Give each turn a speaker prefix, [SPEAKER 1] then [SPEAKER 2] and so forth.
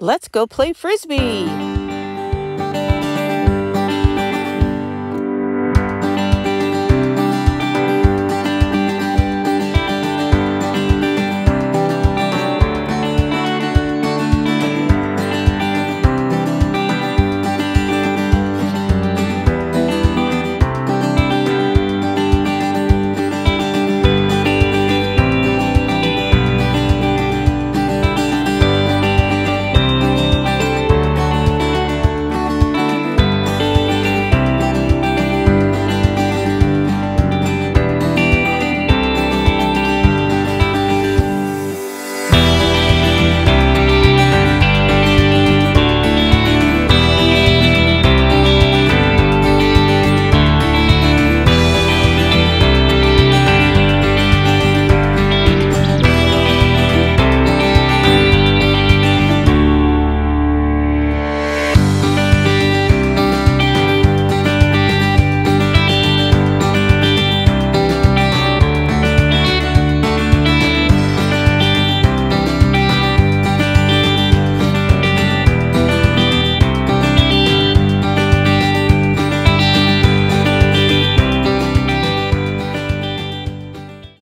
[SPEAKER 1] Let's go play frisbee.